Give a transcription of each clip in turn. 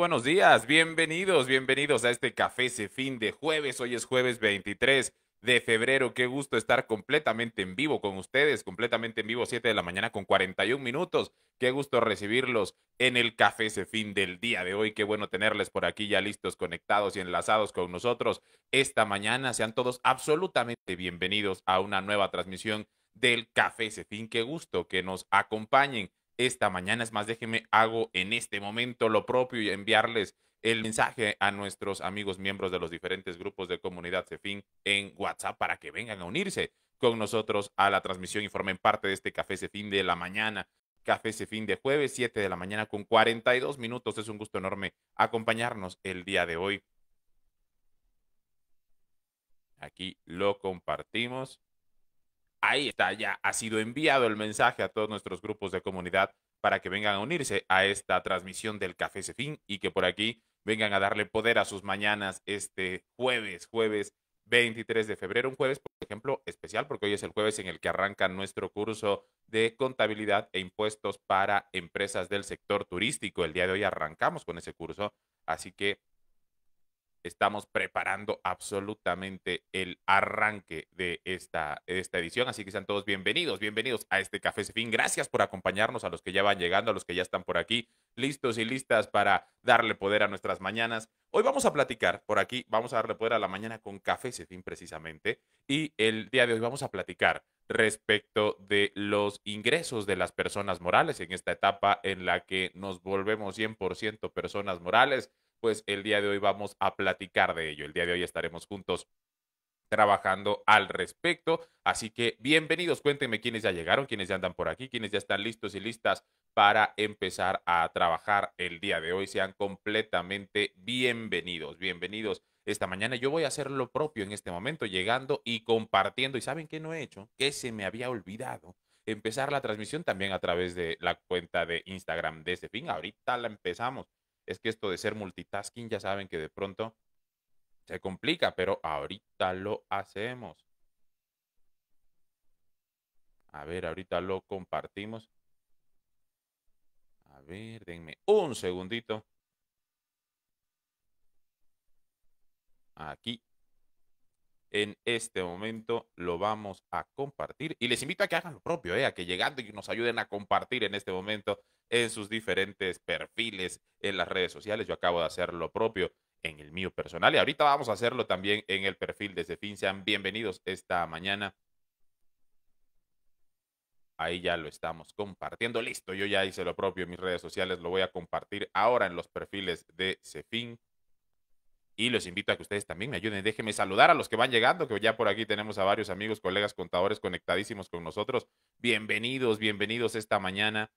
buenos días, bienvenidos, bienvenidos a este café fin de jueves. Hoy es jueves 23 de febrero. Qué gusto estar completamente en vivo con ustedes, completamente en vivo, 7 de la mañana con 41 minutos. Qué gusto recibirlos en el café fin del día de hoy. Qué bueno tenerles por aquí ya listos, conectados y enlazados con nosotros esta mañana. Sean todos absolutamente bienvenidos a una nueva transmisión del café fin. Qué gusto que nos acompañen esta mañana. Es más, déjenme hago en este momento lo propio y enviarles el mensaje a nuestros amigos miembros de los diferentes grupos de comunidad CEFIN en WhatsApp para que vengan a unirse con nosotros a la transmisión y formen parte de este Café CEFIN de la mañana. Café CEFIN de jueves, 7 de la mañana con 42 minutos. Es un gusto enorme acompañarnos el día de hoy. Aquí lo compartimos. Ahí está, ya ha sido enviado el mensaje a todos nuestros grupos de comunidad para que vengan a unirse a esta transmisión del Café Cefín y que por aquí vengan a darle poder a sus mañanas este jueves, jueves 23 de febrero, un jueves, por ejemplo, especial, porque hoy es el jueves en el que arranca nuestro curso de contabilidad e impuestos para empresas del sector turístico. El día de hoy arrancamos con ese curso, así que estamos preparando absolutamente el arranque de esta, esta edición. Así que sean todos bienvenidos, bienvenidos a este Café Sefín. Gracias por acompañarnos a los que ya van llegando, a los que ya están por aquí, listos y listas para darle poder a nuestras mañanas. Hoy vamos a platicar por aquí, vamos a darle poder a la mañana con Café Sefín precisamente. Y el día de hoy vamos a platicar respecto de los ingresos de las personas morales en esta etapa en la que nos volvemos 100% personas morales pues el día de hoy vamos a platicar de ello. El día de hoy estaremos juntos trabajando al respecto. Así que bienvenidos, cuéntenme quiénes ya llegaron, quiénes ya andan por aquí, quiénes ya están listos y listas para empezar a trabajar el día de hoy. Sean completamente bienvenidos, bienvenidos esta mañana. Yo voy a hacer lo propio en este momento, llegando y compartiendo. ¿Y saben qué no he hecho? Que se me había olvidado empezar la transmisión también a través de la cuenta de Instagram de ese fin. Ahorita la empezamos es que esto de ser multitasking ya saben que de pronto se complica, pero ahorita lo hacemos. A ver, ahorita lo compartimos. A ver, denme un segundito. Aquí. En este momento lo vamos a compartir y les invito a que hagan lo propio, ¿eh? a que llegando y nos ayuden a compartir en este momento en sus diferentes perfiles en las redes sociales. Yo acabo de hacer lo propio en el mío personal y ahorita vamos a hacerlo también en el perfil de fin. Sean bienvenidos esta mañana. Ahí ya lo estamos compartiendo. Listo, yo ya hice lo propio en mis redes sociales. Lo voy a compartir ahora en los perfiles de Cefin. Y los invito a que ustedes también me ayuden. Déjenme saludar a los que van llegando, que ya por aquí tenemos a varios amigos, colegas, contadores conectadísimos con nosotros. Bienvenidos, bienvenidos esta mañana.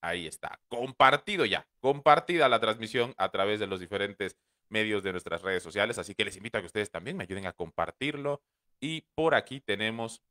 Ahí está, compartido ya, compartida la transmisión a través de los diferentes medios de nuestras redes sociales, así que les invito a que ustedes también me ayuden a compartirlo. Y por aquí tenemos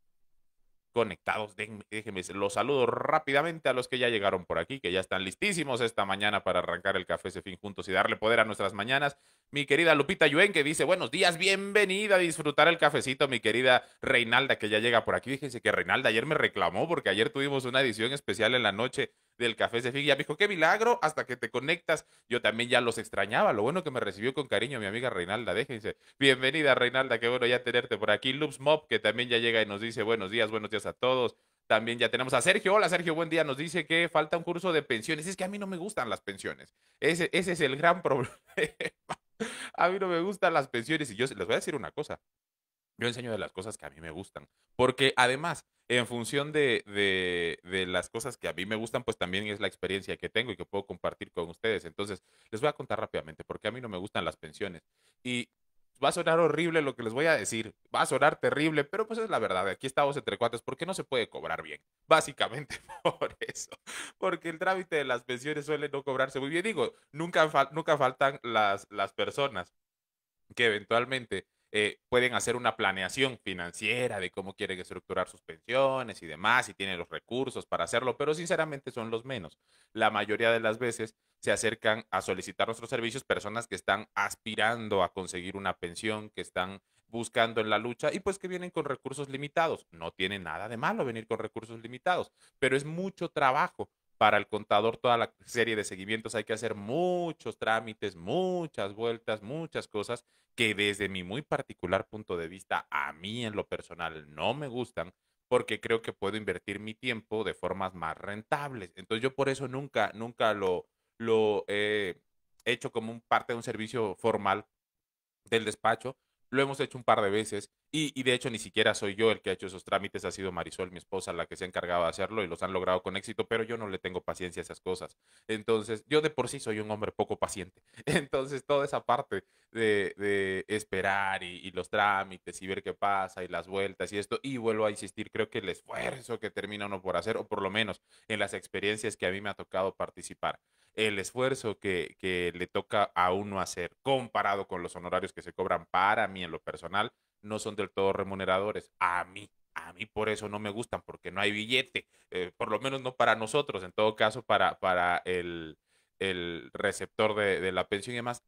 conectados. Déjenme, los saludo rápidamente a los que ya llegaron por aquí, que ya están listísimos esta mañana para arrancar el café ese fin juntos y darle poder a nuestras mañanas. Mi querida Lupita Yuen, que dice, buenos días, bienvenida a disfrutar el cafecito. Mi querida Reinalda, que ya llega por aquí. Fíjense que Reinalda ayer me reclamó porque ayer tuvimos una edición especial en la noche del café. Y ya me dijo, qué milagro, hasta que te conectas. Yo también ya los extrañaba. Lo bueno que me recibió con cariño mi amiga Reinalda. Déjense. Bienvenida, Reinalda. Qué bueno ya tenerte por aquí. Loops Mob, que también ya llega y nos dice buenos días, buenos días a todos. También ya tenemos a Sergio. Hola Sergio, buen día. Nos dice que falta un curso de pensiones. Es que a mí no me gustan las pensiones. Ese, ese es el gran problema. a mí no me gustan las pensiones. Y yo les voy a decir una cosa. Yo enseño de las cosas que a mí me gustan. Porque además, en función de, de, de, las cosas que a mí me gustan, pues también es la experiencia que tengo y que puedo compartir con ustedes. Entonces, les voy a contar rápidamente porque a mí no me gustan las pensiones. Y va a sonar horrible lo que les voy a decir, va a sonar terrible, pero pues es la verdad, aquí estamos entre cuates, ¿por qué no se puede cobrar bien? Básicamente por eso, porque el trámite de las pensiones suele no cobrarse muy bien. Digo, nunca, nunca faltan las, las personas que eventualmente eh, pueden hacer una planeación financiera de cómo quieren estructurar sus pensiones y demás, y tienen los recursos para hacerlo, pero sinceramente son los menos. La mayoría de las veces se acercan a solicitar nuestros servicios personas que están aspirando a conseguir una pensión, que están buscando en la lucha y pues que vienen con recursos limitados. No tiene nada de malo venir con recursos limitados, pero es mucho trabajo para el contador toda la serie de seguimientos hay que hacer muchos trámites, muchas vueltas, muchas cosas que desde mi muy particular punto de vista, a mí en lo personal no me gustan porque creo que puedo invertir mi tiempo de formas más rentables. Entonces yo por eso nunca, nunca lo, lo he hecho como un parte de un servicio formal del despacho, lo hemos hecho un par de veces y, de hecho ni siquiera soy yo el que ha hecho esos trámites, ha sido Marisol, mi esposa, la que se ha encargado de hacerlo y los han logrado con éxito, pero yo no le tengo paciencia a esas cosas. Entonces, yo de por sí soy un hombre poco paciente. Entonces, toda esa parte de, esperar y, y, los trámites y ver qué pasa y las vueltas y esto, y vuelvo a insistir, creo que el esfuerzo que termina uno por hacer, o por lo menos en las experiencias que a mí me ha tocado participar, el esfuerzo que, que, le toca a uno hacer comparado con los honorarios que se cobran para mí en lo personal, no son del todo remuneradores. A mí, a mí por eso no me gustan, porque no hay billete, eh, por lo menos no para nosotros, en todo caso para, para el, el receptor de, de la pensión y demás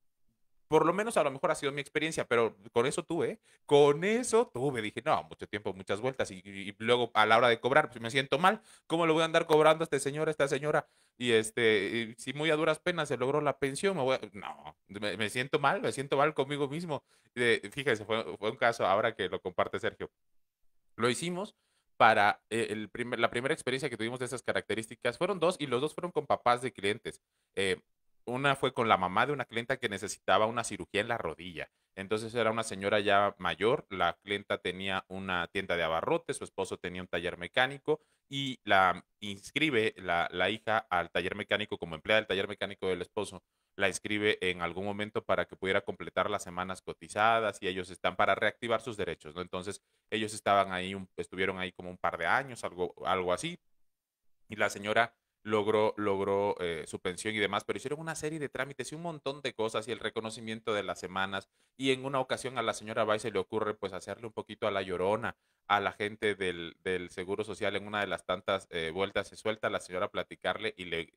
por lo menos a lo mejor ha sido mi experiencia, pero con eso tuve, con eso tuve, dije, no, mucho tiempo, muchas vueltas, y, luego a la hora de cobrar, pues me siento mal, ¿cómo le voy a andar cobrando a este señor, a esta señora? Y este, si muy a duras penas se logró la pensión, me voy a, no, me, siento mal, me siento mal conmigo mismo. fíjese, fue, un caso, ahora que lo comparte Sergio, lo hicimos para eh, el primer, la primera experiencia que tuvimos de esas características, fueron dos y los dos fueron con papás de clientes. Eh, una fue con la mamá de una clienta que necesitaba una cirugía en la rodilla. Entonces era una señora ya mayor, la clienta tenía una tienda de abarrotes, su esposo tenía un taller mecánico y la inscribe la, la, hija al taller mecánico como empleada del taller mecánico del esposo. La inscribe en algún momento para que pudiera completar las semanas cotizadas y ellos están para reactivar sus derechos, ¿no? Entonces ellos estaban ahí, estuvieron ahí como un par de años, algo, algo así. Y la señora logró, logró eh, su pensión y demás, pero hicieron una serie de trámites y un montón de cosas y el reconocimiento de las semanas. Y en una ocasión a la señora Bay se le ocurre pues hacerle un poquito a la llorona a la gente del, del Seguro Social en una de las tantas eh, vueltas. Se suelta a la señora a platicarle y le,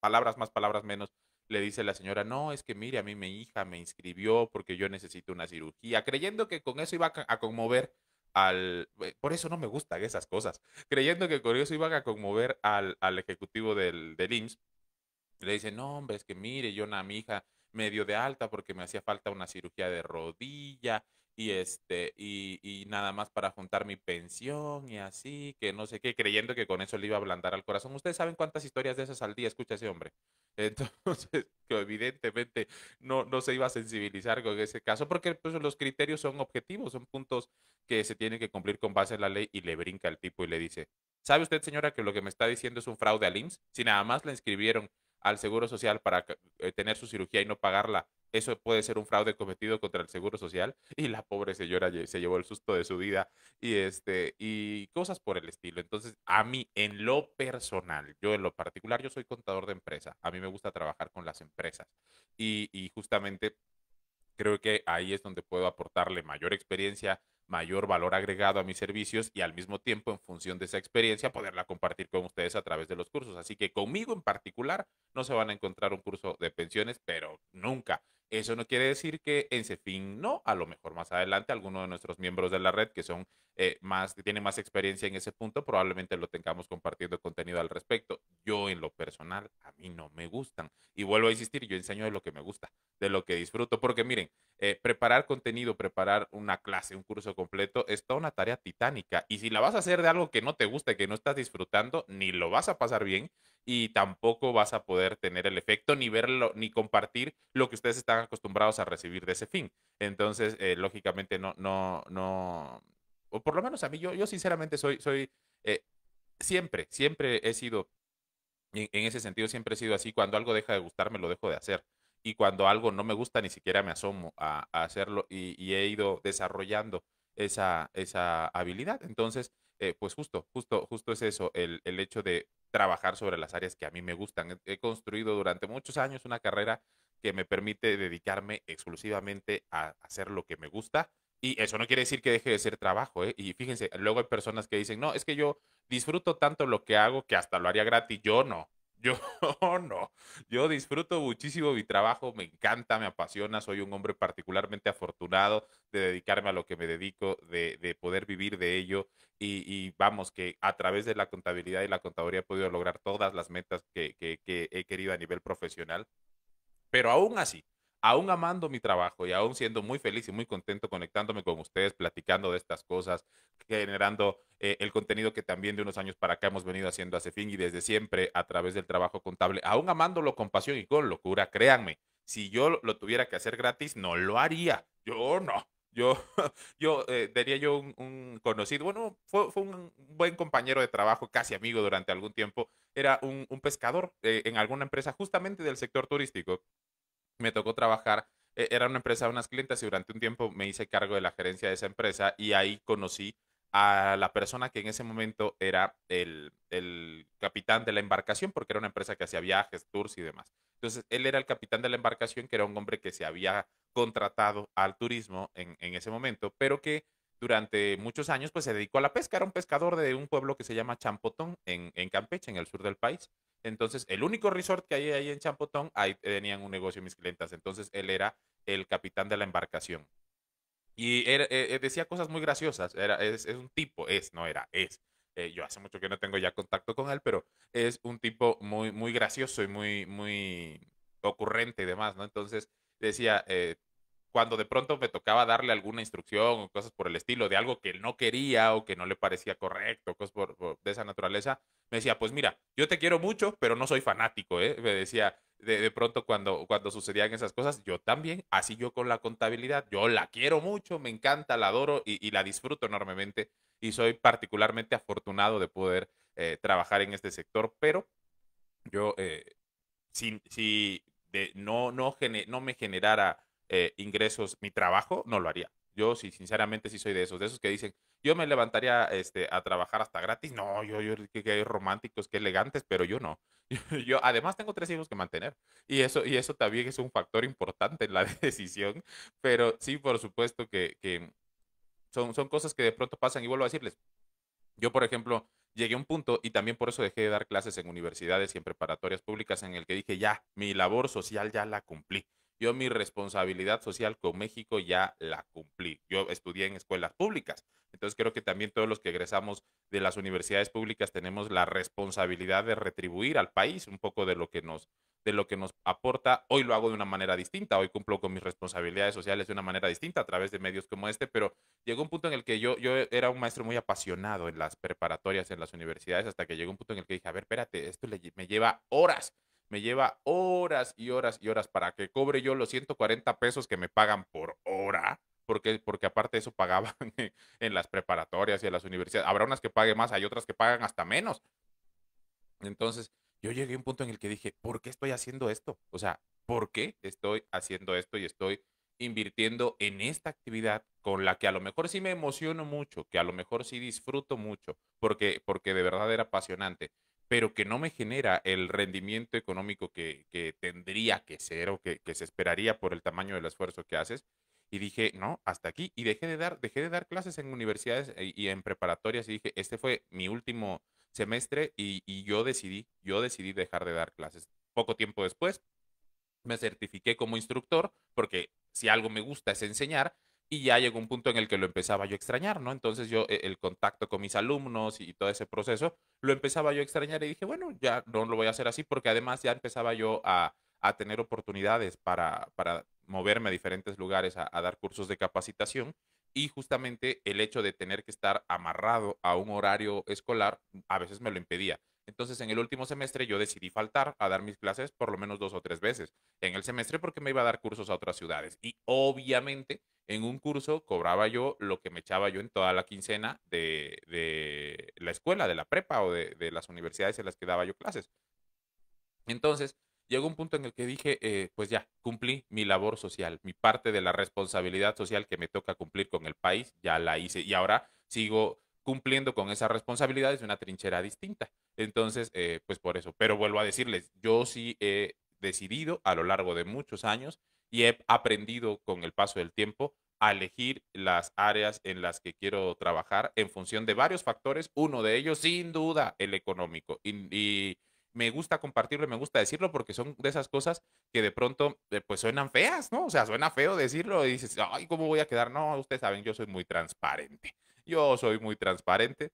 palabras más, palabras menos, le dice la señora, no, es que mire, a mí mi hija me inscribió porque yo necesito una cirugía, creyendo que con eso iba a conmover al... Eh, por eso no me gustan esas cosas. Creyendo que con eso iban a conmover al, al ejecutivo del, del IMSS. Le dice, no, hombre, es que mire, yo a mi hija medio de alta porque me hacía falta una cirugía de rodilla y este y, y, nada más para juntar mi pensión y así, que no sé qué, creyendo que con eso le iba a ablandar al corazón. Ustedes saben cuántas historias de esas al día escucha ese hombre. Entonces, que evidentemente no, no se iba a sensibilizar con ese caso, porque pues, los criterios son objetivos, son puntos que se tienen que cumplir con base en la ley y le brinca al tipo y le dice, ¿sabe usted señora que lo que me está diciendo es un fraude al IMSS? Si nada más la inscribieron al Seguro Social para eh, tener su cirugía y no pagarla, eso puede ser un fraude cometido contra el Seguro Social y la pobre señora se llevó el susto de su vida y este y cosas por el estilo. Entonces, a mí en lo personal, yo en lo particular, yo soy contador de empresa. A mí me gusta trabajar con las empresas y, y justamente creo que ahí es donde puedo aportarle mayor experiencia, mayor valor agregado a mis servicios y al mismo tiempo, en función de esa experiencia, poderla compartir con ustedes a través de los cursos. Así que conmigo en particular no se van a encontrar un curso de pensiones, pero nunca. Eso no quiere decir que en Cefin no, a lo mejor más adelante alguno de nuestros miembros de la red que son eh, más, que tienen más experiencia en ese punto, probablemente lo tengamos compartiendo contenido al respecto. Yo en lo personal, a mí no me gustan. Y vuelvo a insistir, yo enseño de lo que me gusta, de lo que disfruto, porque miren, eh, preparar contenido, preparar una clase, un curso completo, es toda una tarea titánica. Y si la vas a hacer de algo que no te gusta, que no estás disfrutando, ni lo vas a pasar bien y tampoco vas a poder tener el efecto, ni verlo, ni compartir lo que ustedes están acostumbrados a recibir de ese fin. Entonces, eh, lógicamente, no, no, no, o por lo menos a mí, yo, yo sinceramente soy, soy, eh, siempre, siempre he sido, en, ese sentido, siempre he sido así. Cuando algo deja de gustarme, lo dejo de hacer y cuando algo no me gusta ni siquiera me asomo a, hacerlo y, he ido desarrollando esa, esa habilidad. Entonces, eh, pues justo, justo, justo es eso, el, el, hecho de trabajar sobre las áreas que a mí me gustan. He, construido durante muchos años una carrera que me permite dedicarme exclusivamente a hacer lo que me gusta. Y eso no quiere decir que deje de ser trabajo, ¿eh? Y fíjense, luego hay personas que dicen, no, es que yo disfruto tanto lo que hago que hasta lo haría gratis. Yo no Yo no, yo disfruto muchísimo mi trabajo, me encanta, me apasiona, soy un hombre particularmente afortunado de dedicarme a lo que me dedico, de, de poder vivir de ello y, vamos, que a través de la contabilidad y la contaduría he podido lograr todas las metas que, que, que he querido a nivel profesional, pero aún así, aún amando mi trabajo y aún siendo muy feliz y muy contento conectándome con ustedes, platicando de estas cosas, generando eh, el contenido que también de unos años para acá hemos venido haciendo hace fin y desde siempre a través del trabajo contable, aún amándolo con pasión y con locura, créanme, si yo lo tuviera que hacer gratis, no lo haría. Yo no. Yo, yo eh, diría yo un, conocido, bueno, fue, un buen compañero de trabajo, casi amigo durante algún tiempo, era un, pescador eh, en alguna empresa justamente del sector turístico me tocó trabajar, e, era una empresa de unas clientes y durante un tiempo me hice cargo de la gerencia de esa empresa y ahí conocí a la persona que en ese momento era el, el, capitán de la embarcación, porque era una empresa que hacía viajes, tours y demás. Entonces, él era el capitán de la embarcación, que era un hombre que se había contratado al turismo en, en ese momento, pero que durante muchos años pues se dedicó a la pesca. Era un pescador de un pueblo que se llama Champotón, en, en Campeche, en el sur del país. Entonces, el único resort que hay ahí en Champotón, ahí tenían un negocio mis clientas. Entonces, él era el capitán de la embarcación. Y eh, eh, decía cosas muy graciosas. Era, es, un tipo, es, no era, es. Eh, yo hace mucho que no tengo ya contacto con él, pero es un tipo muy, muy gracioso y muy, muy ocurrente y demás, ¿no? Entonces decía, cuando de pronto me tocaba darle alguna instrucción o cosas por el estilo de algo que él no quería o que no le parecía correcto, cosas de esa naturaleza, me decía, pues mira, yo te quiero mucho, pero no soy fanático, ¿eh? Me decía, de, pronto cuando, cuando sucedían esas cosas, yo también, así yo con la contabilidad, yo la quiero mucho, me encanta, la adoro y, la disfruto enormemente y soy particularmente afortunado de poder eh, trabajar en este sector, pero yo, eh, si, si de, no, no, no me generara eh, ingresos mi trabajo, no lo haría. Yo sí, sinceramente sí soy de esos, de esos que dicen, yo me levantaría este, a trabajar hasta gratis. No, yo, yo que, románticos, que elegantes, pero yo no. Yo, además tengo tres hijos que mantener y eso, y eso también es un factor importante en la decisión, pero sí, por supuesto que, que son, son cosas que de pronto pasan y vuelvo a decirles. Yo, por ejemplo, llegué a un punto y también por eso dejé de dar clases en universidades y en preparatorias públicas en el que dije, ya, mi labor social ya la cumplí yo mi responsabilidad social con México ya la cumplí. Yo estudié en escuelas públicas. Entonces creo que también todos los que egresamos de las universidades públicas tenemos la responsabilidad de retribuir al país un poco de lo que nos de lo que nos aporta. Hoy lo hago de una manera distinta, hoy cumplo con mis responsabilidades sociales de una manera distinta a través de medios como este, pero llegó un punto en el que yo, yo era un maestro muy apasionado en las preparatorias, en las universidades, hasta que llegó un punto en el que dije, a ver, espérate, esto me lleva horas me lleva horas y horas y horas para que cobre yo los 140 pesos que me pagan por hora, porque, porque aparte eso pagaban en las preparatorias y en las universidades. Habrá unas que paguen más, hay otras que pagan hasta menos. Entonces, yo llegué a un punto en el que dije, ¿por qué estoy haciendo esto? O sea, ¿por qué estoy haciendo esto y estoy invirtiendo en esta actividad con la que a lo mejor sí me emociono mucho, que a lo mejor sí disfruto mucho, porque, porque de verdad era apasionante, pero que no me genera el rendimiento económico que, tendría que ser o que, se esperaría por el tamaño del esfuerzo que haces. Y dije, no, hasta aquí. Y dejé de dar, dejé de dar clases en universidades eh, y en preparatorias. Y dije, este fue mi último semestre y, y yo decidí, yo decidí dejar de dar clases. Poco tiempo después, me certifiqué como instructor, porque si algo me gusta es enseñar, y ya llegó un punto en el que lo empezaba yo a extrañar, ¿no? Entonces yo e, el contacto con mis alumnos y todo ese proceso lo empezaba yo a extrañar y dije, bueno, ya no lo voy a hacer así porque además ya empezaba yo a, tener oportunidades para, para, moverme a diferentes lugares a, a dar cursos de capacitación y justamente el hecho de tener que estar amarrado a un horario escolar a veces me lo impedía. Entonces, en el último semestre yo decidí faltar a dar mis clases por lo menos dos o tres veces en el semestre porque me iba a dar cursos a otras ciudades. Y obviamente en un curso cobraba yo lo que me echaba yo en toda la quincena de, la escuela, de la prepa o de, las universidades en las que daba yo clases. Entonces, llegó un punto en el que dije, eh, pues ya, cumplí mi labor social, mi parte de la responsabilidad social que me toca cumplir con el país, ya la hice y ahora sigo cumpliendo con esas responsabilidades de una trinchera distinta. Entonces, eh, pues por eso, pero vuelvo a decirles, yo sí he decidido a lo largo de muchos años y he aprendido con el paso del tiempo a elegir las áreas en las que quiero trabajar en función de varios factores, uno de ellos sin duda el económico. Y, me gusta compartirlo, me gusta decirlo porque son de esas cosas que de pronto eh, pues suenan feas, ¿no? O sea, suena feo decirlo y dices, ay, ¿cómo voy a quedar? No, ustedes saben, yo soy muy transparente. Yo soy muy transparente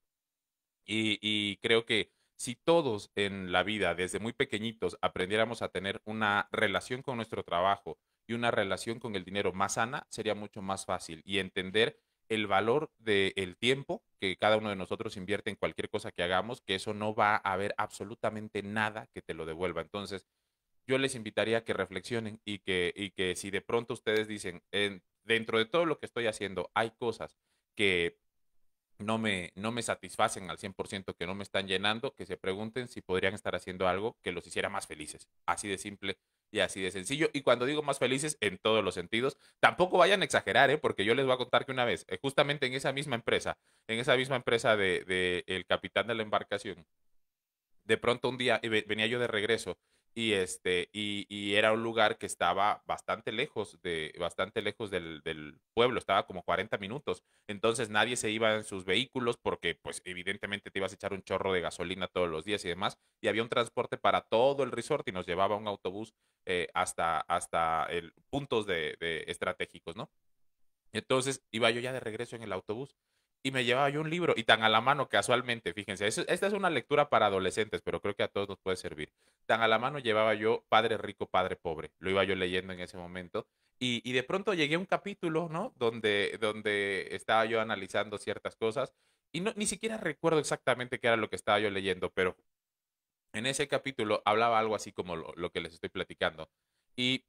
y, y creo que si todos en la vida, desde muy pequeñitos, aprendiéramos a tener una relación con nuestro trabajo y una relación con el dinero más sana, sería mucho más fácil y entender el valor del tiempo que cada uno de nosotros invierte en cualquier cosa que hagamos, que eso no va a haber absolutamente nada que te lo devuelva. Entonces, yo les invitaría a que reflexionen y que, y que si de pronto ustedes dicen, dentro de todo lo que estoy haciendo, hay cosas que no me, no me satisfacen al 100%, que no me están llenando, que se pregunten si podrían estar haciendo algo que los hiciera más felices. Así de simple y así de sencillo. Y cuando digo más felices, en todos los sentidos, tampoco vayan a exagerar, ¿eh? porque yo les voy a contar que una vez, eh, justamente en esa misma empresa, en esa misma empresa de, de el capitán de la embarcación, de pronto un día venía yo de regreso y este y, y, era un lugar que estaba bastante lejos de bastante lejos del, del, pueblo estaba como 40 minutos. Entonces nadie se iba en sus vehículos porque pues evidentemente te ibas a echar un chorro de gasolina todos los días y demás y había un transporte para todo el resort y nos llevaba un autobús eh, hasta hasta el puntos de, de estratégicos no entonces iba yo ya de regreso en el autobús y me llevaba yo un libro y tan a la mano casualmente, fíjense, esta es una lectura para adolescentes, pero creo que a todos nos puede servir. Tan a la mano llevaba yo Padre Rico, Padre Pobre, lo iba yo leyendo en ese momento y, y de pronto llegué a un capítulo, ¿no? Donde, donde estaba yo analizando ciertas cosas y no, ni siquiera recuerdo exactamente qué era lo que estaba yo leyendo, pero en ese capítulo hablaba algo así como lo, lo que les estoy platicando. Y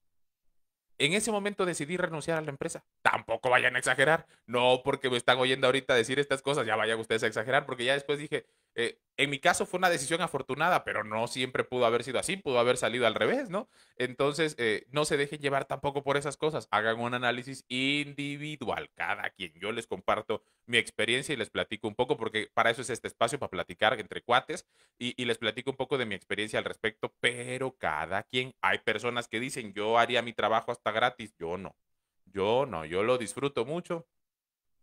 en ese momento decidí renunciar a la empresa. Tampoco vayan a exagerar. No porque me están oyendo ahorita decir estas cosas, ya vayan ustedes a exagerar, porque ya después dije, eh, en mi caso fue una decisión afortunada, pero no siempre pudo haber sido así, pudo haber salido al revés, ¿no? Entonces, eh, no se dejen llevar tampoco por esas cosas, hagan un análisis individual, cada quien. Yo les comparto mi experiencia y les platico un poco, porque para eso es este espacio, para platicar entre cuates, y, y les platico un poco de mi experiencia al respecto, pero cada quien, hay personas que dicen, yo haría mi trabajo hasta gratis, yo no, yo no, yo lo disfruto mucho,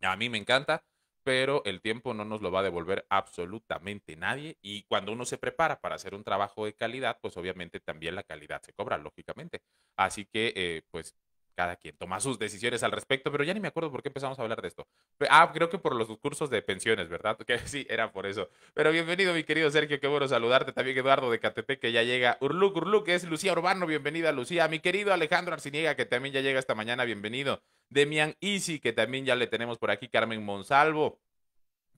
a mí me encanta pero el tiempo no nos lo va a devolver absolutamente nadie y cuando uno se prepara para hacer un trabajo de calidad, pues obviamente también la calidad se cobra, lógicamente. Así que, eh, pues cada quien toma sus decisiones al respecto, pero ya ni me acuerdo por qué empezamos a hablar de esto. Ah, creo que por los cursos de pensiones, ¿verdad? Que sí, era por eso. Pero bienvenido, mi querido Sergio, qué bueno saludarte. También Eduardo de Catepec, que ya llega. Urluk, Urluk, que es Lucía Urbano, bienvenida, Lucía. Mi querido Alejandro Arciniega, que también ya llega esta mañana, bienvenido. Demian Easy, que también ya le tenemos por aquí, Carmen Monsalvo,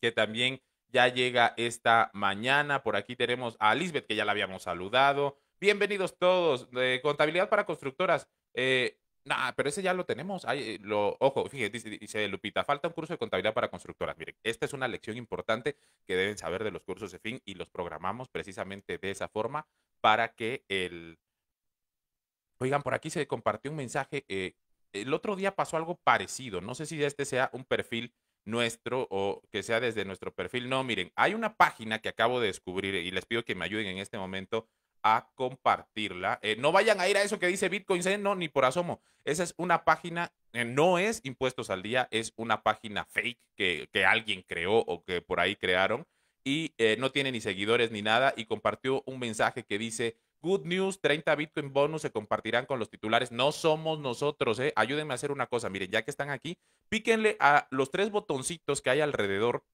que también ya llega esta mañana. Por aquí tenemos a Lisbeth, que ya la habíamos saludado. Bienvenidos todos. De contabilidad para constructoras. Eh, nah, pero ese ya lo tenemos. Lo, ojo, fíjate, dice, Lupita, falta un curso de contabilidad para constructoras. Miren, esta es una lección importante que deben saber de los cursos de fin y los programamos precisamente de esa forma para que el... Oigan, por aquí se compartió un mensaje. Eh, el otro día pasó algo parecido. No sé si este sea un perfil nuestro o que sea desde nuestro perfil. No, miren, hay una página que acabo de descubrir y les pido que me ayuden en este momento a compartirla. Eh, no vayan a ir a eso que dice Bitcoin, no, ni por asomo. Esa es una página, eh, no es impuestos al día, es una página fake que, que alguien creó o que por ahí crearon y eh, no tiene ni seguidores ni nada y compartió un mensaje que dice Good news, 30 Bitcoin bonus se compartirán con los titulares. No somos nosotros, ¿eh? Ayúdenme a hacer una cosa. Miren, ya que están aquí, píquenle a los tres botoncitos que hay alrededor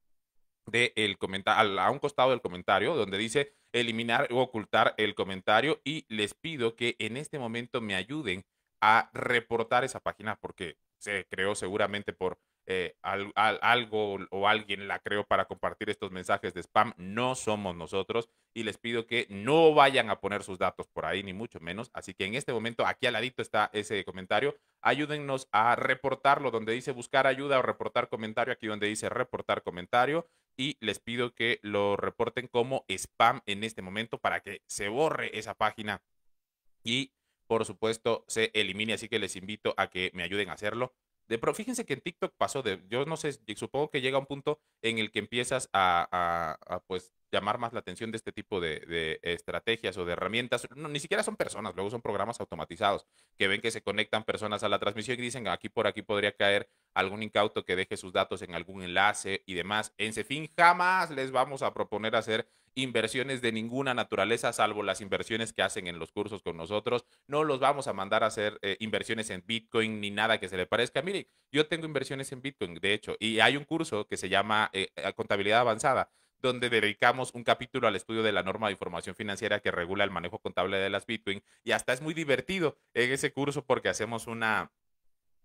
del comentario, a un costado del comentario, donde dice eliminar o ocultar el comentario. Y les pido que en este momento me ayuden a reportar esa página porque se creó seguramente por eh, algo o alguien la creó para compartir estos mensajes de spam, no somos nosotros y les pido que no vayan a poner sus datos por ahí, ni mucho menos. Así que en este momento, aquí al ladito está ese comentario. Ayúdennos a reportarlo donde dice buscar ayuda o reportar comentario, aquí donde dice reportar comentario. Y les pido que lo reporten como spam en este momento para que se borre esa página y por supuesto se elimine. Así que les invito a que me ayuden a hacerlo. De, pero fíjense que en TikTok pasó de, yo no sé, supongo que llega un punto en el que empiezas a, a, pues llamar más la atención de este tipo de, de estrategias o de herramientas. No, ni siquiera son personas, luego son programas automatizados que ven que se conectan personas a la transmisión y dicen aquí por aquí podría caer algún incauto que deje sus datos en algún enlace y demás. En fin, jamás les vamos a proponer hacer inversiones de ninguna naturaleza, salvo las inversiones que hacen en los cursos con nosotros. No los vamos a mandar a hacer eh, inversiones en Bitcoin ni nada que se le parezca. Mire, yo tengo inversiones en Bitcoin, de hecho, y hay un curso que se llama eh, Contabilidad Avanzada donde dedicamos un capítulo al estudio de la norma de información financiera que regula el manejo contable de las Bitcoin. Y hasta es muy divertido en ese curso porque hacemos una,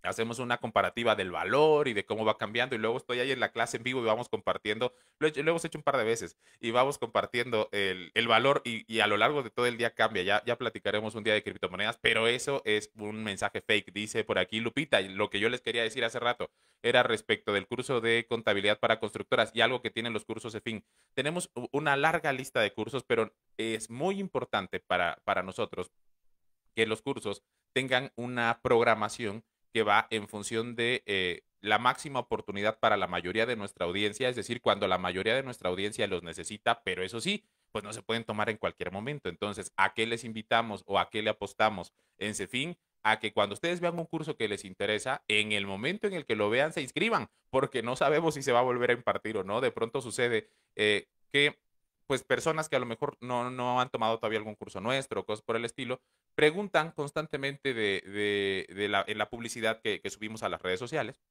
hacemos una comparativa del valor y de cómo va cambiando y luego estoy ahí en la clase en vivo y vamos compartiendo, lo, hemos hecho un par de veces y vamos compartiendo el, valor y, a lo largo de todo el día cambia, ya, ya platicaremos un día de criptomonedas, pero eso es un mensaje fake, dice por aquí Lupita, y lo que yo les quería decir hace rato era respecto del curso de contabilidad para constructoras y algo que tienen los cursos de fin. Tenemos una larga lista de cursos, pero es muy importante para, para nosotros que los cursos tengan una programación que va en función de eh, la máxima oportunidad para la mayoría de nuestra audiencia, es decir, cuando la mayoría de nuestra audiencia los necesita, pero eso sí, pues no se pueden tomar en cualquier momento. Entonces, ¿a qué les invitamos o a qué le apostamos en fin A que cuando ustedes vean un curso que les interesa, en el momento en el que lo vean, se inscriban, porque no sabemos si se va a volver a impartir o no. De pronto sucede eh, que pues personas que a lo mejor no, no han tomado todavía algún curso nuestro cosas por el estilo, preguntan constantemente de, de, la, en la publicidad que, que subimos a las redes sociales,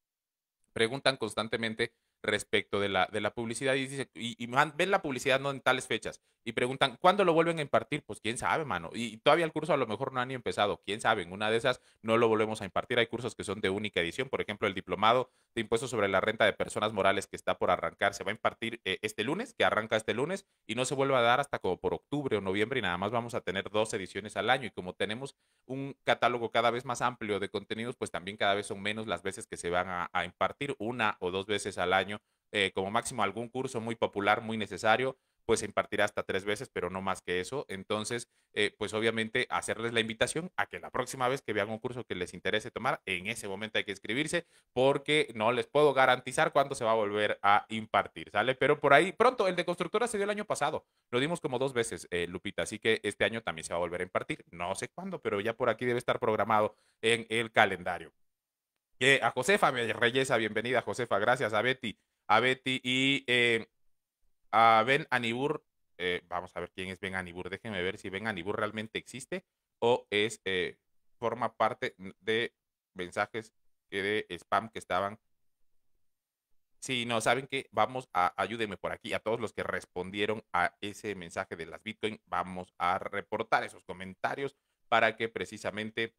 preguntan constantemente respecto de la, de la publicidad y, dice, y, ven la publicidad no en tales fechas y preguntan, ¿cuándo lo vuelven a impartir? Pues quién sabe, mano. Y, todavía el curso a lo mejor no ha ni empezado, quién sabe. En una de esas no lo volvemos a impartir. Hay cursos que son de única edición, por ejemplo, el diplomado de impuestos sobre la renta de personas morales que está por arrancar, se va a impartir eh, este lunes, que arranca este lunes y no se vuelve a dar hasta como por octubre o noviembre y nada más vamos a tener dos ediciones al año. Y como tenemos un catálogo cada vez más amplio de contenidos, pues también cada vez son menos las veces que se van a impartir, una o dos veces al año eh, como máximo algún curso muy popular, muy necesario, pues se impartirá hasta tres veces, pero no más que eso. Entonces, eh, pues obviamente hacerles la invitación a que la próxima vez que vean un curso que les interese tomar, en ese momento hay que inscribirse porque no les puedo garantizar cuándo se va a volver a impartir, ¿sale? Pero por ahí, pronto, el de constructora se dio el año pasado, lo dimos como dos veces, eh, Lupita, así que este año también se va a volver a impartir, no sé cuándo, pero ya por aquí debe estar programado en el calendario. a Josefa Reyesa, bienvenida Josefa, gracias a Betty a Betty y eh, a Ben Anibur. Eh, vamos a ver quién es Ben Anibur. Déjenme ver si Ben Anibur realmente existe o es eh, forma parte de mensajes de spam que estaban. Si no saben que vamos a ayúdenme por aquí a todos los que respondieron a ese mensaje de las Bitcoin. Vamos a reportar esos comentarios para que precisamente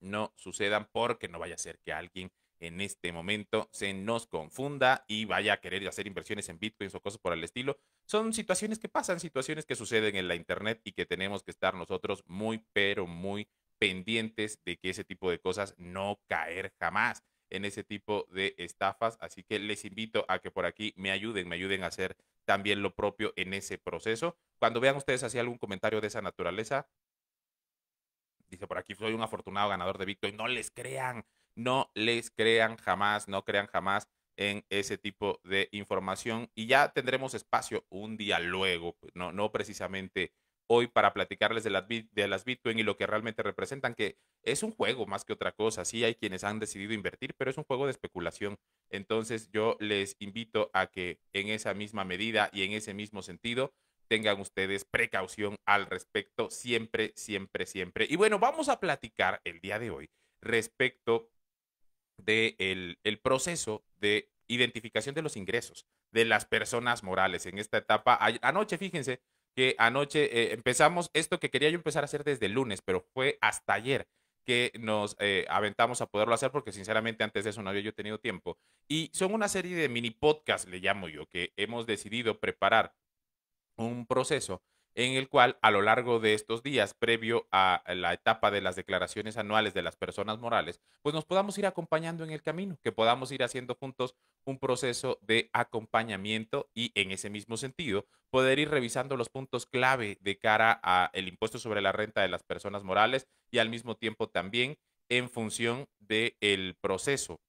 no sucedan porque no vaya a ser que alguien en este momento se nos confunda y vaya a querer hacer inversiones en bitcoins o cosas por el estilo. Son situaciones que pasan, situaciones que suceden en la internet y que tenemos que estar nosotros muy, pero muy pendientes de que ese tipo de cosas no caer jamás en ese tipo de estafas. Así que les invito a que por aquí me ayuden, me ayuden a hacer también lo propio en ese proceso. Cuando vean ustedes así algún comentario de esa naturaleza, dice por aquí, soy un afortunado ganador de Bitcoin, no les crean, no les crean jamás, no crean jamás en ese tipo de información y ya tendremos espacio un día luego, pues, no, no precisamente hoy para platicarles de las, de las Bitcoin y lo que realmente representan, que es un juego más que otra cosa. Sí hay quienes han decidido invertir, pero es un juego de especulación. Entonces yo les invito a que en esa misma medida y en ese mismo sentido tengan ustedes precaución al respecto siempre, siempre, siempre. Y bueno, vamos a platicar el día de hoy respecto del el proceso de identificación de los ingresos de las personas morales en esta etapa. Anoche, fíjense que anoche eh, empezamos esto que quería yo empezar a hacer desde el lunes, pero fue hasta ayer que nos eh, aventamos a poderlo hacer porque sinceramente antes de eso no había yo tenido tiempo. Y son una serie de mini podcasts, le llamo yo, que hemos decidido preparar un proceso en el cual a lo largo de estos días, previo a la etapa de las declaraciones anuales de las personas morales, pues nos podamos ir acompañando en el camino, que podamos ir haciendo juntos un proceso de acompañamiento y en ese mismo sentido, poder ir revisando los puntos clave de cara al impuesto sobre la renta de las personas morales y al mismo tiempo también en función del proceso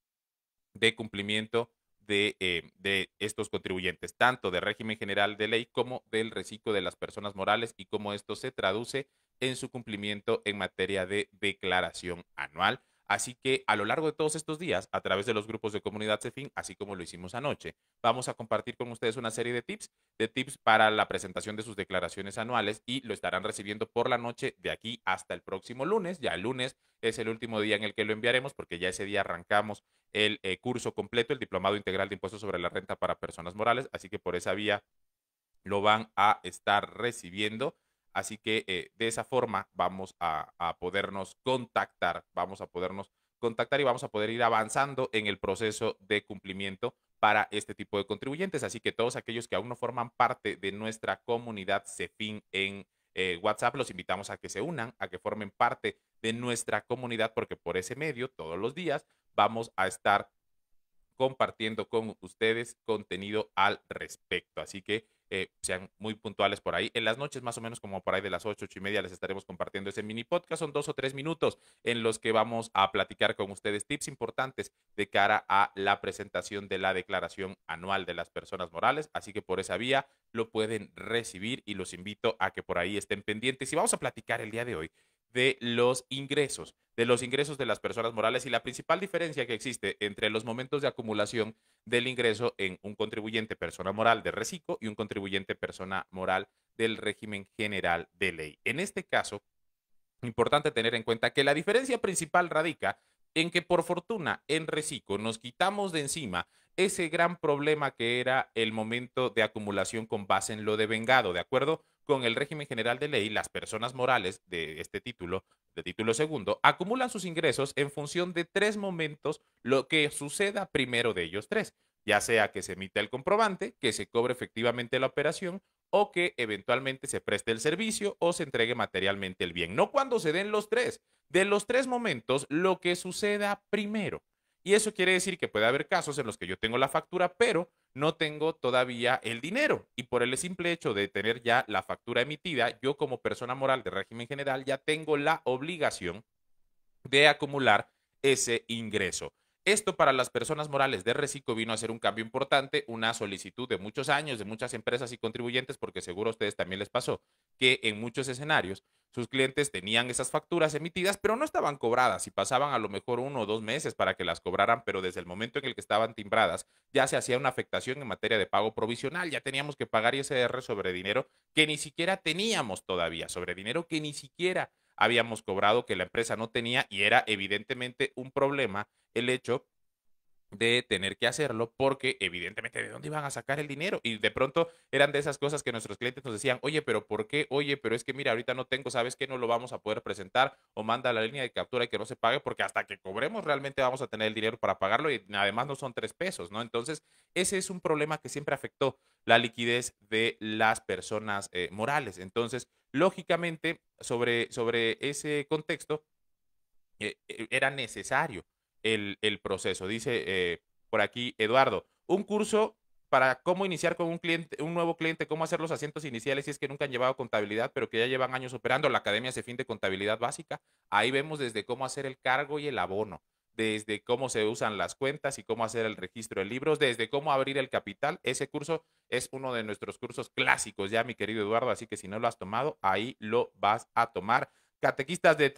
de cumplimiento eh, de, estos contribuyentes, tanto de régimen general de ley como del reciclo de las personas morales y cómo esto se traduce en su cumplimiento en materia de declaración anual. Así que a lo largo de todos estos días, a través de los grupos de comunidad CEFIN, así como lo hicimos anoche, vamos a compartir con ustedes una serie de tips, de tips para la presentación de sus declaraciones anuales y lo estarán recibiendo por la noche de aquí hasta el próximo lunes. Ya el lunes es el último día en el que lo enviaremos porque ya ese día arrancamos el eh, curso completo, el Diplomado Integral de Impuestos sobre la Renta para Personas Morales, así que por esa vía lo van a estar recibiendo. Así que eh, de esa forma vamos a, podernos contactar, vamos a podernos contactar y vamos a poder ir avanzando en el proceso de cumplimiento para este tipo de contribuyentes. Así que todos aquellos que aún no forman parte de nuestra comunidad CEFIN en eh, WhatsApp, los invitamos a que se unan, a que formen parte de nuestra comunidad, porque por ese medio, todos los días, vamos a estar compartiendo con ustedes contenido al respecto. Así que eh, sean muy puntuales por ahí. En las noches, más o menos como por ahí de las ocho, ocho y media, les estaremos compartiendo ese mini podcast. Son dos o tres minutos en los que vamos a platicar con ustedes tips importantes de cara a la presentación de la declaración anual de las personas morales. Así que por esa vía lo pueden recibir y los invito a que por ahí estén pendientes. Y vamos a platicar el día de hoy de los ingresos, de los ingresos de las personas morales y la principal diferencia que existe entre los momentos de acumulación del ingreso en un contribuyente persona moral de reciclo y un contribuyente persona moral del régimen general de ley. En este caso, importante tener en cuenta que la diferencia principal radica en que por fortuna en reciclo nos quitamos de encima ese gran problema que era el momento de acumulación con base en lo de vengado, ¿de acuerdo? Con el régimen general de ley, las personas morales de este título, de título segundo, acumulan sus ingresos en función de tres momentos, lo que suceda primero de ellos tres, ya sea que se emita el comprobante, que se cobre efectivamente la operación o que eventualmente se preste el servicio o se entregue materialmente el bien. No cuando se den los tres. De los tres momentos, lo que suceda primero. Y eso quiere decir que puede haber casos en los que yo tengo la factura, pero no tengo todavía el dinero. Y por el simple hecho de tener ya la factura emitida, yo como persona moral de régimen general ya tengo la obligación de acumular ese ingreso. Esto para las personas morales de Reciclo vino a ser un cambio importante, una solicitud de muchos años, de muchas empresas y contribuyentes, porque seguro a ustedes también les pasó que en muchos escenarios sus clientes tenían esas facturas emitidas, pero no estaban cobradas y pasaban a lo mejor uno o dos meses para que las cobraran, pero desde el momento en el que estaban timbradas ya se hacía una afectación en materia de pago provisional, ya teníamos que pagar ISR sobre dinero que ni siquiera teníamos todavía, sobre dinero que ni siquiera habíamos cobrado, que la empresa no tenía y era evidentemente un problema el hecho de tener que hacerlo porque evidentemente de dónde iban a sacar el dinero y de pronto eran de esas cosas que nuestros clientes nos decían, oye, pero ¿por qué? Oye, pero es que mira, ahorita no tengo, ¿sabes que No lo vamos a poder presentar o manda la línea de captura y que no se pague porque hasta que cobremos realmente vamos a tener el dinero para pagarlo y además no son tres pesos, ¿no? Entonces, ese es un problema que siempre afectó la liquidez de las personas eh, morales. Entonces, lógicamente, sobre, sobre ese contexto, eh, eh, era necesario el, proceso. Dice eh, por aquí Eduardo, un curso para cómo iniciar con un cliente, un nuevo cliente, cómo hacer los asientos iniciales si es que nunca han llevado contabilidad, pero que ya llevan años operando. La Academia se fin de contabilidad básica. Ahí vemos desde cómo hacer el cargo y el abono, desde cómo se usan las cuentas y cómo hacer el registro de libros, desde cómo abrir el capital. Ese curso es uno de nuestros cursos clásicos ya, mi querido Eduardo, así que si no lo has tomado, ahí lo vas a tomar catequistas de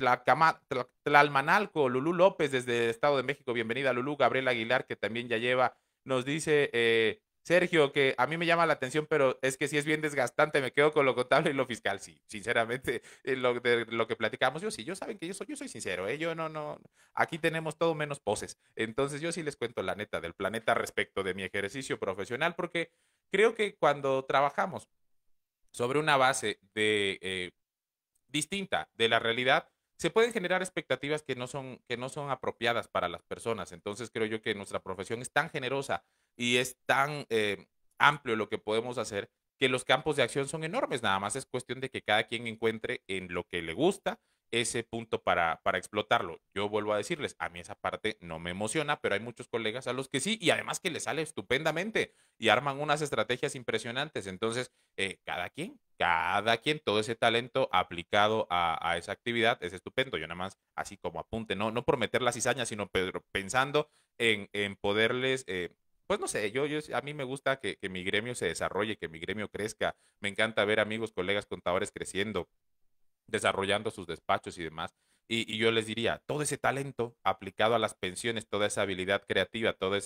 Tlalmanalco, Lulú López desde el Estado de México, bienvenida Lulú, Gabriel Aguilar, que también ya lleva, nos dice eh, Sergio, que a mí me llama la atención, pero es que si es bien desgastante, me quedo con lo contable y lo fiscal, sí, sinceramente, lo, de lo que platicamos, yo sí, yo saben que yo soy, yo soy sincero, ¿eh? yo no, no, aquí tenemos todo menos poses, entonces yo sí les cuento la neta del planeta respecto de mi ejercicio profesional, porque creo que cuando trabajamos sobre una base de eh, distinta de la realidad, se pueden generar expectativas que no son, que no son apropiadas para las personas. Entonces creo yo que nuestra profesión es tan generosa y es tan eh, amplio lo que podemos hacer que los campos de acción son enormes. Nada más es cuestión de que cada quien encuentre en lo que le gusta ese punto para, para explotarlo. Yo vuelvo a decirles, a mí esa parte no me emociona, pero hay muchos colegas a los que sí, y además que les sale estupendamente y arman unas estrategias impresionantes. Entonces, eh, cada quien, cada quien, todo ese talento aplicado a, esa actividad es estupendo. Yo nada más, así como apunte, no, no por meter la cizaña, sino pensando en, en poderles... Eh, pues no sé, yo, yo a mí me gusta que, que mi gremio se desarrolle, que mi gremio crezca. Me encanta ver amigos, colegas, contadores creciendo, desarrollando sus despachos y demás. Y, yo les diría, todo ese talento aplicado a las pensiones, toda esa habilidad creativa, toda,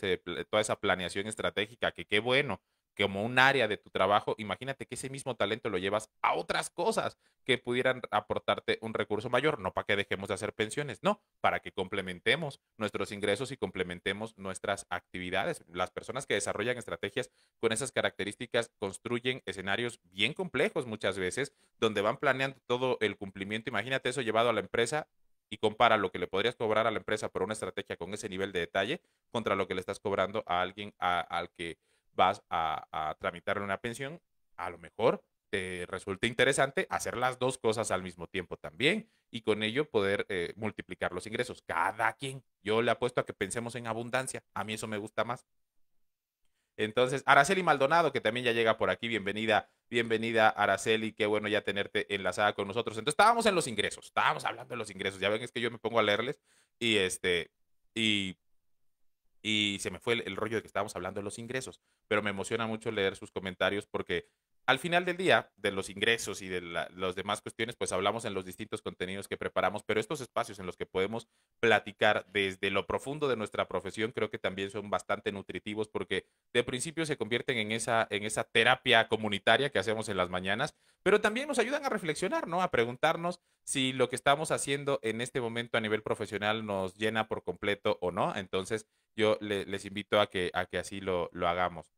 toda esa planeación estratégica, que qué bueno como un área de tu trabajo, imagínate que ese mismo talento lo llevas a otras cosas que pudieran aportarte un recurso mayor, no para que dejemos de hacer pensiones, no, para que complementemos nuestros ingresos y complementemos nuestras actividades. Las personas que desarrollan estrategias con esas características construyen escenarios bien complejos muchas veces, donde van planeando todo el cumplimiento. Imagínate eso llevado a la empresa y compara lo que le podrías cobrar a la empresa por una estrategia con ese nivel de detalle contra lo que le estás cobrando a alguien al que vas a, a tramitarle una pensión, a lo mejor te resulta interesante hacer las dos cosas al mismo tiempo también y con ello poder eh, multiplicar los ingresos. Cada quien. Yo le apuesto a que pensemos en abundancia. A mí eso me gusta más. Entonces, Araceli Maldonado, que también ya llega por aquí, bienvenida, bienvenida Araceli, qué bueno ya tenerte enlazada con nosotros. Entonces, estábamos en los ingresos, estábamos hablando de los ingresos, ya ven, es que yo me pongo a leerles y este, y y se me fue el, rollo de que estábamos hablando de los ingresos, pero me emociona mucho leer sus comentarios porque al final del día, de los ingresos y de las demás cuestiones, pues hablamos en los distintos contenidos que preparamos, pero estos espacios en los que podemos platicar desde lo profundo de nuestra profesión creo que también son bastante nutritivos porque de principio se convierten en esa, terapia comunitaria que hacemos en las mañanas, pero también nos ayudan a reflexionar, ¿no? A preguntarnos si lo que estamos haciendo en este momento a nivel profesional nos llena por completo o no. Entonces, yo les invito a que, a que así lo, lo hagamos.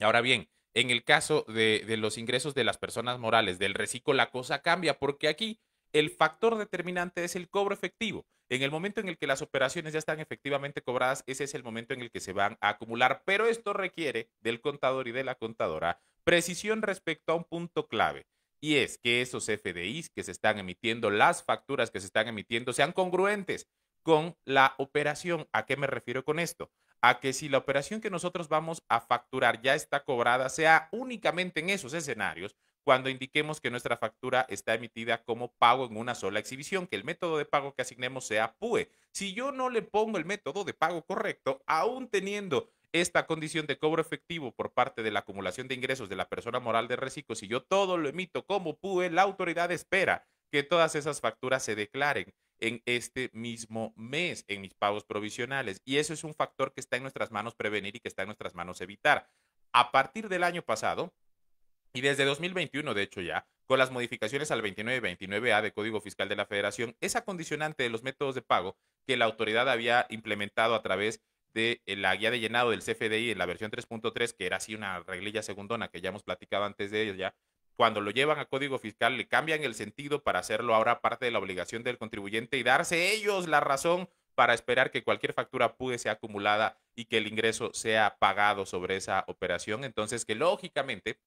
Ahora bien, en el caso de, los ingresos de las personas morales del reciclo, la cosa cambia porque aquí el factor determinante es el cobro efectivo. En el momento en el que las operaciones ya están efectivamente cobradas, ese es el momento en el que se van a acumular. Pero esto requiere del contador y de la contadora precisión respecto a un punto clave. Y es que esos FDIs que se están emitiendo, las facturas que se están emitiendo, sean congruentes con la operación. ¿A qué me refiero con esto? A que si la operación que nosotros vamos a facturar ya está cobrada, sea únicamente en esos escenarios, cuando indiquemos que nuestra factura está emitida como pago en una sola exhibición, que el método de pago que asignemos sea PUE. Si yo no le pongo el método de pago correcto, aún teniendo esta condición de cobro efectivo por parte de la acumulación de ingresos de la persona moral de reciclo, si yo todo lo emito como PUE, la autoridad espera que todas esas facturas se declaren en este mismo mes, en mis pagos provisionales. Y eso es un factor que está en nuestras manos prevenir y que está en nuestras manos evitar. A partir del año pasado, y desde 2021, de hecho ya, con las modificaciones al 29-29A de Código Fiscal de la Federación, esa condicionante de los métodos de pago que la autoridad había implementado a través de eh, la guía de llenado del CFDI en la versión 3.3, que era así una reglilla segundona que ya hemos platicado antes de ella, cuando lo llevan a código fiscal, le cambian el sentido para hacerlo ahora parte de la obligación del contribuyente y darse ellos la razón para esperar que cualquier factura pude ser acumulada y que el ingreso sea pagado sobre esa operación. Entonces, que lógicamente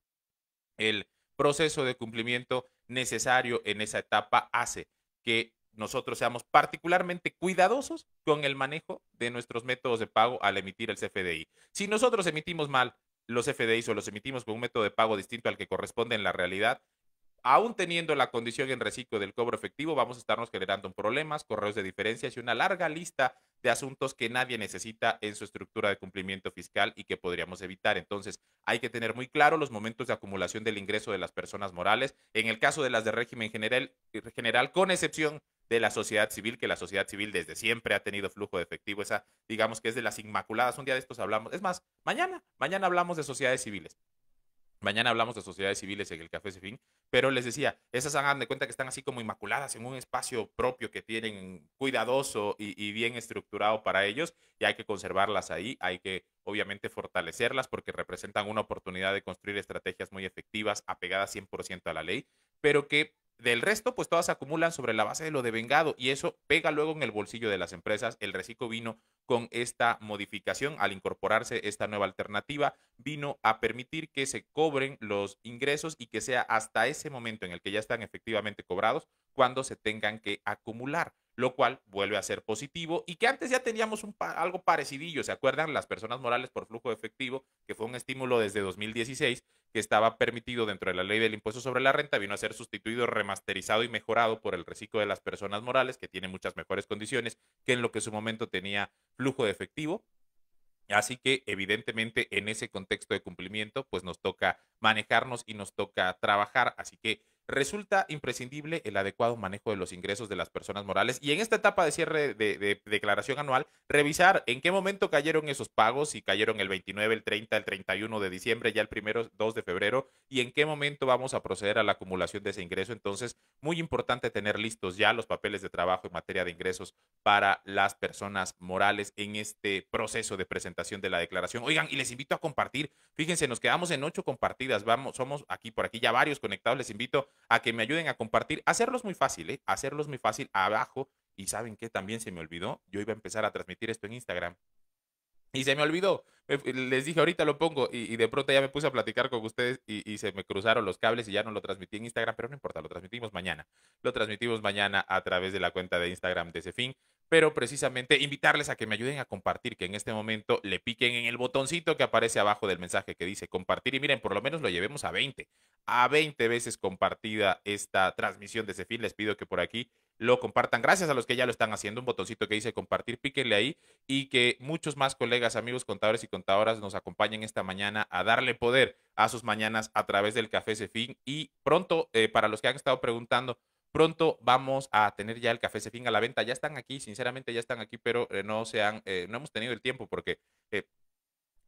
el proceso de cumplimiento necesario en esa etapa hace que nosotros seamos particularmente cuidadosos con el manejo de nuestros métodos de pago al emitir el CFDI. Si nosotros emitimos mal los FDIs o los emitimos con un método de pago distinto al que corresponde en la realidad, aún teniendo la condición en reciclo del cobro efectivo, vamos a estarnos generando problemas, correos de diferencias y una larga lista de asuntos que nadie necesita en su estructura de cumplimiento fiscal y que podríamos evitar. Entonces, hay que tener muy claro los momentos de acumulación del ingreso de las personas morales. En el caso de las de régimen general, general con excepción de la sociedad civil, que la sociedad civil desde siempre ha tenido flujo de efectivo. Esa, digamos que es de las inmaculadas. Un día de estos hablamos. Es más, mañana, mañana hablamos de sociedades civiles. Mañana hablamos de sociedades civiles en el Café Sefín, pero les decía, esas hagan de cuenta que están así como inmaculadas en un espacio propio que tienen cuidadoso y, y, bien estructurado para ellos y hay que conservarlas ahí, hay que obviamente fortalecerlas porque representan una oportunidad de construir estrategias muy efectivas, apegadas 100% a la ley, pero que del resto, pues todas se acumulan sobre la base de lo devengado y eso pega luego en el bolsillo de las empresas. El reciclo vino con esta modificación al incorporarse esta nueva alternativa, vino a permitir que se cobren los ingresos y que sea hasta ese momento en el que ya están efectivamente cobrados cuando se tengan que acumular lo cual vuelve a ser positivo y que antes ya teníamos un algo parecidillo, ¿se acuerdan? Las personas morales por flujo de efectivo, que fue un estímulo desde 2016 que estaba permitido dentro de la ley del impuesto sobre la renta, vino a ser sustituido, remasterizado y mejorado por el reciclo de las personas morales, que tiene muchas mejores condiciones que en lo que en su momento tenía flujo de efectivo. Así que evidentemente en ese contexto de cumplimiento, pues nos toca manejarnos y nos toca trabajar. Así que resulta imprescindible el adecuado manejo de los ingresos de las personas morales y en esta etapa de cierre de, declaración anual, revisar en qué momento cayeron esos pagos, si cayeron el 29, el 30, el 31 de diciembre, ya el primero 2 de febrero, y en qué momento vamos a proceder a la acumulación de ese ingreso. Entonces, muy importante tener listos ya los papeles de trabajo en materia de ingresos para las personas morales en este proceso de presentación de la declaración. Oigan, y les invito a compartir. Fíjense, nos quedamos en ocho compartidas. Vamos, somos aquí por aquí ya varios conectados. Les invito a que me ayuden a compartir. Hacerlos muy fácil, ¿eh? Hacerlos muy fácil abajo. Y saben que también se me olvidó. Yo iba a empezar a transmitir esto en Instagram. Y se me olvidó. Les dije, ahorita lo pongo. Y, de pronto ya me puse a platicar con ustedes y, se me cruzaron los cables y ya no lo transmití en Instagram, pero no importa, lo transmitimos mañana. Lo transmitimos mañana a través de la cuenta de Instagram de ese fin. Pero precisamente invitarles a que me ayuden a compartir, que en este momento le piquen en el botoncito que aparece abajo del mensaje que dice compartir. Y miren, por lo menos lo llevemos a 20. A 20 veces compartida esta transmisión de ese fin. Les pido que por aquí lo compartan. Gracias a los que ya lo están haciendo, un botoncito que dice compartir, píquenle ahí y que muchos más colegas, amigos, contadores y contadoras nos acompañen esta mañana a darle poder a sus mañanas a través del Café Cefín. Y pronto, eh, para los que han estado preguntando, pronto vamos a tener ya el Café Cefín a la venta. Ya están aquí, sinceramente ya están aquí, pero eh, no, se han, eh, no hemos tenido el tiempo porque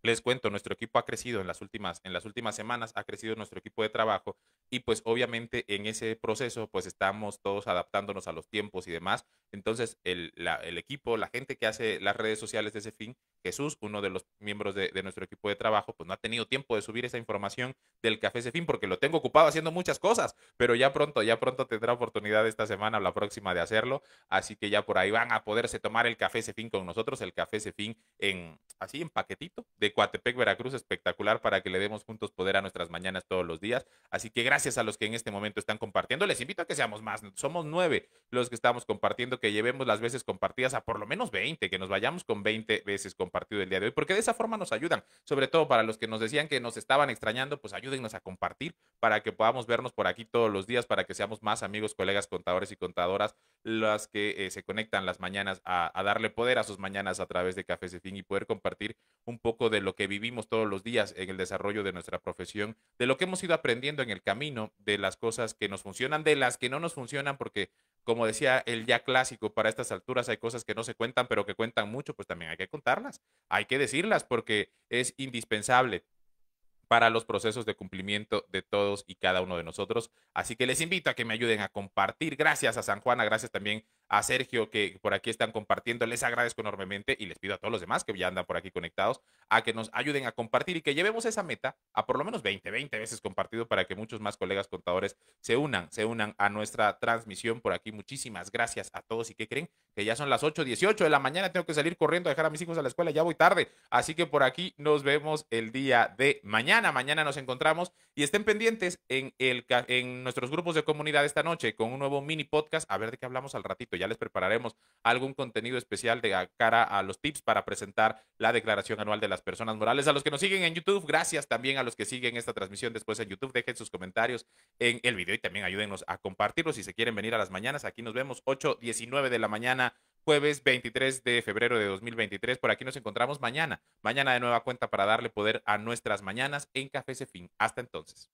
les cuento, nuestro equipo ha crecido en las últimas, en las últimas semanas, ha crecido nuestro equipo de trabajo y pues obviamente en ese proceso pues estamos todos adaptándonos a los tiempos y demás. Entonces el, el equipo, la gente que hace las redes sociales de ese fin, Jesús, uno de los miembros de, nuestro equipo de trabajo, pues no ha tenido tiempo de subir esa información del café ese fin porque lo tengo ocupado haciendo muchas cosas, pero ya pronto, ya pronto tendrá oportunidad esta semana o la próxima de hacerlo, así que ya por ahí van a poderse tomar el café ese fin con nosotros, el café ese fin en así en paquetito de Coatepec, Veracruz, espectacular para que le demos juntos poder a nuestras mañanas todos los días. Así que gracias a los que en este momento están compartiendo. Les invito a que seamos más. Somos nueve los que estamos compartiendo, que llevemos las veces compartidas a por lo menos 20, que nos vayamos con 20 veces compartido el día de hoy, porque de esa forma nos ayudan. Sobre todo para los que nos decían que nos estaban extrañando, pues ayúdennos a compartir para que podamos vernos por aquí todos los días, para que seamos más amigos, colegas, contadores y contadoras, las que eh, se conectan las mañanas a, darle poder a sus mañanas a través de Café Fin y poder compartir un poco de lo que vivimos todos los días en el desarrollo de nuestra profesión, de lo que hemos ido aprendiendo en el camino, de las cosas que nos funcionan, de las que no nos funcionan, porque como decía el ya clásico, para estas alturas hay cosas que no se cuentan, pero que cuentan mucho, pues también hay que contarlas, hay que decirlas porque es indispensable para los procesos de cumplimiento de todos y cada uno de nosotros. Así que les invito a que me ayuden a compartir. Gracias a San Juana, gracias también a Sergio que por aquí están compartiendo. Les agradezco enormemente y les pido a todos los demás que ya andan por aquí conectados a que nos ayuden a compartir y que llevemos esa meta a por lo menos 20, 20 veces compartido para que muchos más colegas contadores se unan, se unan a nuestra transmisión por aquí. Muchísimas gracias a todos y que creen que ya son las 8, 18 de la mañana. Tengo que salir corriendo a dejar a mis hijos a la escuela. Ya voy tarde. Así que por aquí nos vemos el día de mañana. Mañana nos encontramos y estén pendientes en, el, en nuestros grupos de comunidad esta noche con un nuevo mini podcast. A ver de qué hablamos al ratito ya les prepararemos algún contenido especial de cara a los tips para presentar la declaración anual de las personas morales. A los que nos siguen en YouTube, gracias también a los que siguen esta transmisión después en YouTube. Dejen sus comentarios en el video y también ayúdenos a compartirlo si se quieren venir a las mañanas. Aquí nos vemos 8, 19 de la mañana jueves 23 de febrero de 2023. Por aquí nos encontramos mañana. Mañana de nueva cuenta para darle poder a nuestras mañanas en Café Cefín. Hasta entonces.